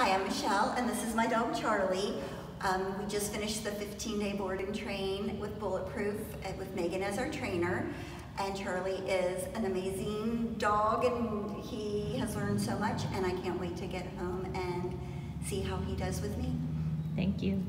Hi, I'm Michelle, and this is my dog Charlie. Um, we just finished the 15-day boarding train with Bulletproof and with Megan as our trainer. And Charlie is an amazing dog, and he has learned so much, and I can't wait to get home and see how he does with me. Thank you.